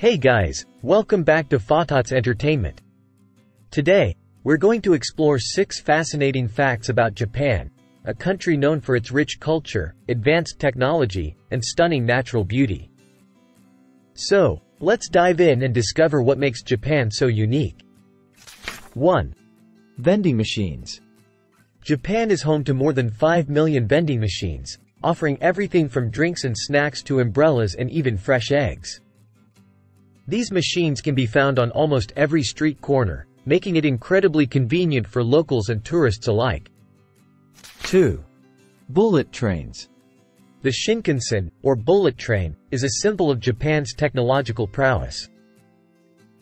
Hey guys, welcome back to Faatots Entertainment. Today, we're going to explore six fascinating facts about Japan, a country known for its rich culture, advanced technology, and stunning natural beauty. So, let's dive in and discover what makes Japan so unique. 1. Vending machines. Japan is home to more than 5 million vending machines, offering everything from drinks and snacks to umbrellas and even fresh eggs. These machines can be found on almost every street corner, making it incredibly convenient for locals and tourists alike. 2. Bullet trains. The Shinkansen, or bullet train, is a symbol of Japan's technological prowess.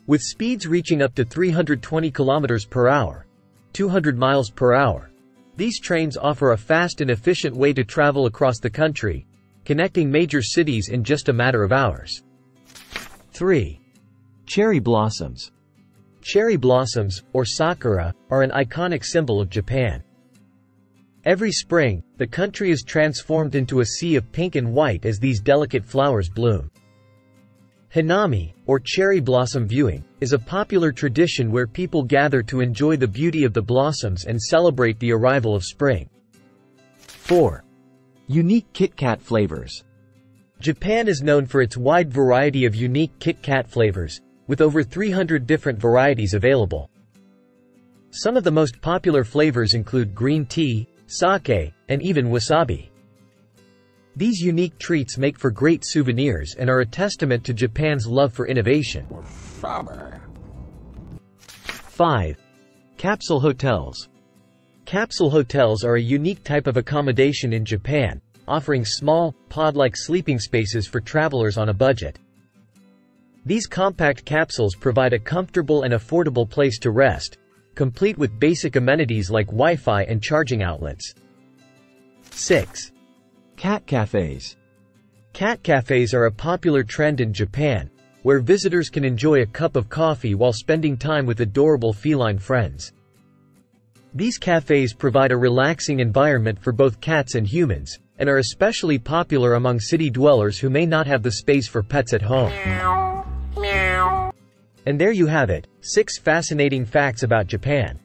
With speeds reaching up to 320 kilometers per hour, 200 miles per hour, these trains offer a fast and efficient way to travel across the country, connecting major cities in just a matter of hours. 3. Cherry blossoms. Cherry blossoms, or sakura, are an iconic symbol of Japan. Every spring, the country is transformed into a sea of pink and white as these delicate flowers bloom. Hanami, or cherry blossom viewing, is a popular tradition where people gather to enjoy the beauty of the blossoms and celebrate the arrival of spring. 4. Unique Kit Kat flavors. Japan is known for its wide variety of unique Kit Kat flavors, with over 300 different varieties available. Some of the most popular flavors include green tea, sake, and even wasabi. These unique treats make for great souvenirs and are a testament to Japan's love for innovation. 5. Capsule hotels. Capsule hotels are a unique type of accommodation in Japan, offering small, pod-like sleeping spaces for travelers on a budget. These compact capsules provide a comfortable and affordable place to rest, complete with basic amenities like Wi-Fi and charging outlets. 6. Cat cafes. Cat cafes are a popular trend in Japan, where visitors can enjoy a cup of coffee while spending time with adorable feline friends. These cafes provide a relaxing environment for both cats and humans, and are especially popular among city dwellers who may not have the space for pets at home. And there you have it, 6 fascinating facts about Japan.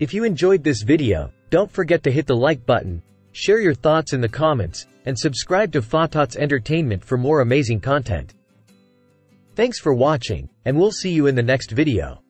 If you enjoyed this video, don't forget to hit the like button, Share your thoughts in the comments, and subscribe to Faatots Entertainment for more amazing content. Thanks for watching, and we'll see you in the next video.